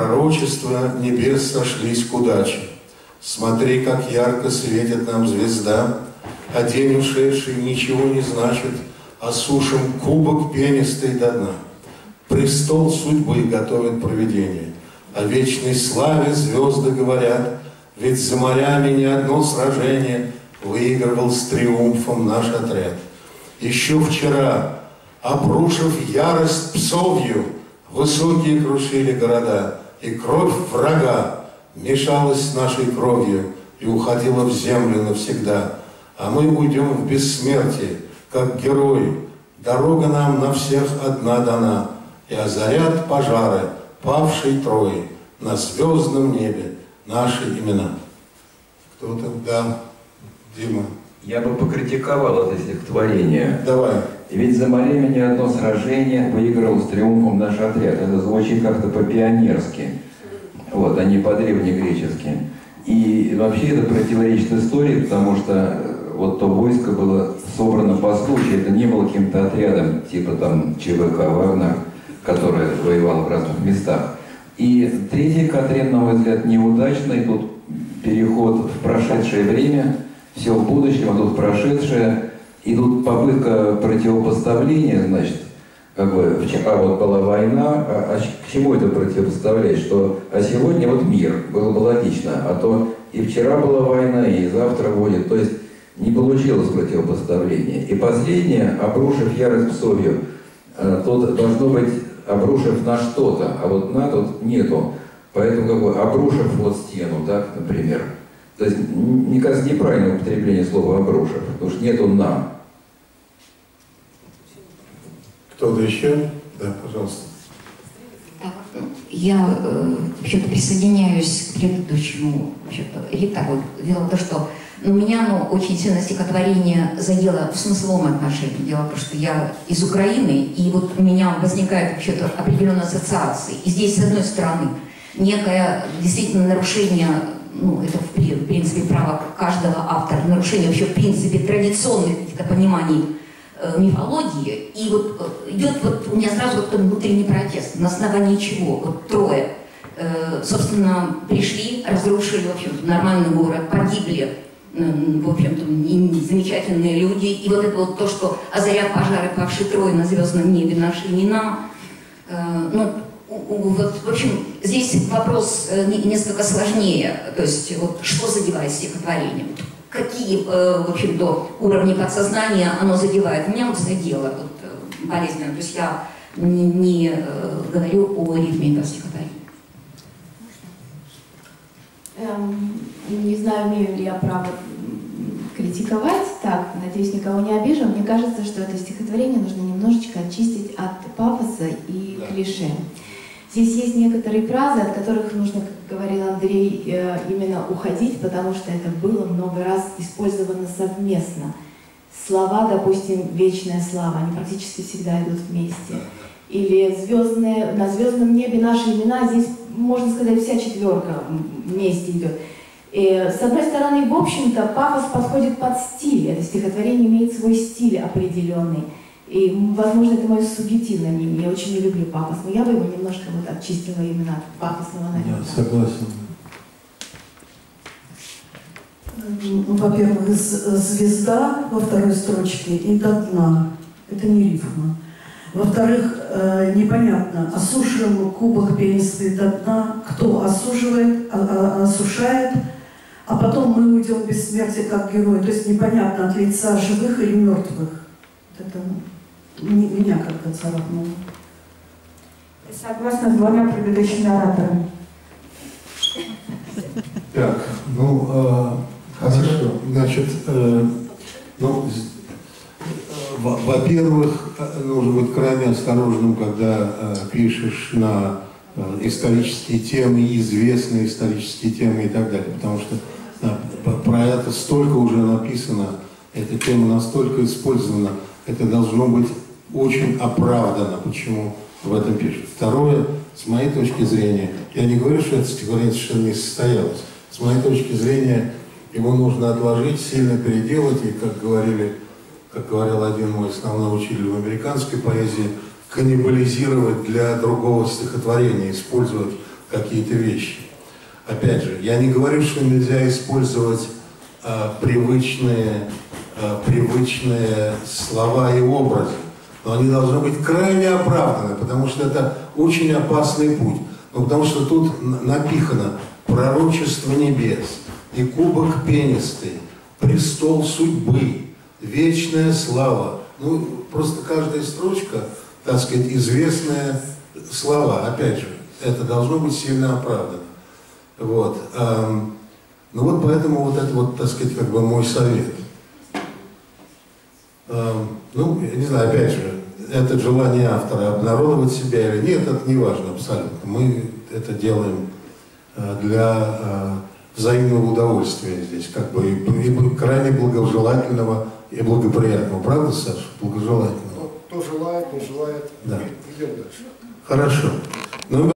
пророчества небес сошлись к удаче. Смотри, как ярко светит нам звезда, а день ушедший ничего не значит, осушим кубок пенистый до дна. Престол судьбы готовит провидение, о вечной славе звезды говорят, ведь за морями ни одно сражение выигрывал с триумфом наш отряд. Еще вчера, обрушив ярость псовью, высокие крушили города, и кровь врага мешалась с нашей кровью и уходила в землю навсегда. А мы уйдем в бессмертие, как герои. Дорога нам на всех одна дана, и озарят пожары павшей Трои на звездном небе наши имена. Кто-то, да, Дима. Я бы покритиковал это стихотворение. Давай. Ведь за морями ни одно сражение выиграл с триумфом наш отряд. Это звучит как-то по-пионерски, вот, а не по-древнегречески. И вообще это противоречит истории, потому что э, вот то войско было собрано по случаю, это не было каким-то отрядом, типа там ЧВК Вагнер, который воевал в разных местах. И третий Катрин, на мой взгляд, неудачный. Тут переход в прошедшее время, все в будущем, а тут прошедшее. И тут попытка противопоставления, значит, как бы вчера вот была война, а, а к чему это противопоставлять? Что, а сегодня вот мир, было бы логично, а то и вчера была война, и завтра будет. То есть не получилось противопоставление. И последнее, обрушив ярость псовью, э, тут должно быть обрушив на что-то, а вот на тут нету. Поэтому как бы обрушив вот стену, так, например. То есть, мне кажется, неправильное употребление слова обрушив, потому что нету на. Кто-то еще? Да, пожалуйста. Я э, вообще-то присоединяюсь к предыдущему ритору. Дело в том, что но меня оно очень сильно стихотворение задело в смысловом отношении. Дело в том, что я из Украины, и вот у меня возникает вообще-то определенная ассоциация. И здесь, с одной стороны, некое действительно нарушение, ну, это в принципе право каждого автора, нарушение вообще в принципе традиционных каких-то пониманий э, мифологии. И вот э, идет вот у меня сразу вот внутренний протест. На основании чего? Вот трое. Э, собственно, пришли, разрушили, в общем нормальный город, погибли в общем-то, замечательные люди. И вот это вот то, что озаря пожары, павший трое на звездном небе, наши имена. Э, ну, вот, в общем, здесь вопрос э, несколько сложнее. То есть, вот, что задевает стихотворение? Какие, э, в общем-то, уровни подсознания оно задевает? Меня вот задело вот, болезненно. То есть я не, не говорю о ритме этого стихотворения. Эм, не знаю, имею ли я право критиковать, так, надеюсь, никого не обижу. Мне кажется, что это стихотворение нужно немножечко очистить от пафоса и да. клише. Здесь есть некоторые фразы, от которых нужно, как говорил Андрей, э, именно уходить, потому что это было много раз использовано совместно. Слова, допустим, «вечная слава», они практически всегда идут вместе. Или звездные, «на звездном небе наши имена», здесь, можно сказать, вся четверка вместе идет. И, с одной стороны, в общем-то, пафос подходит под стиль. Это стихотворение имеет свой стиль определенный. И, возможно, это мое субъективное мнение. Я очень не люблю пафос, но я бы его немножко вот очистила именно от пафосного налета. Я согласен. Во-первых, звезда во второй строчке и до дна. Это не рифма. Во-вторых, э, непонятно, осушим кубок пенистый до дна, кто осуживает, а, а, осушает, а потом мы уйдем без смерти как герои. То есть непонятно, от лица живых или мертвых. Вот это меня как-то царапнуло. Согласна с двумя предыдущими ораторами. Так, ну, э, хорошо. Значит, э, ну, во-первых, э, нужно быть крайне осторожным, когда э, пишешь на э, исторические темы, известные исторические темы и так далее, потому что про это столько уже написано, эта тема настолько использована, это должно быть очень оправдано, почему в этом пишут. Второе, с моей точки зрения, я не говорю, что это стихотворение совершенно не состоялось, с моей точки зрения, его нужно отложить, сильно переделать, и, как говорили, как говорил один мой основной учитель в американской поэзии, каннибализировать для другого стихотворения, использовать какие-то вещи. Опять же, я не говорю, что нельзя использовать а, привычные, а, привычные слова и образы, но они должны быть крайне оправданы, потому что это очень опасный путь. Ну, потому что тут напихано пророчество небес, и кубок пенистый, престол судьбы, вечная слава. Ну, просто каждая строчка, так сказать, известные слова. Опять же, это должно быть сильно оправдано. Вот. ам, ну вот поэтому вот это вот, так сказать, как бы мой совет. Ам, ну, я не знаю, опять же, это желание автора обнародовать себя или нет, это не важно абсолютно. Мы это делаем э, для э, взаимного удовольствия здесь, как бы и, и крайне благожелательного и благоприятного. Правда, Саша? Благожелательного. Кто желает, не желает, Да. идем дальше. Хорошо. Ну,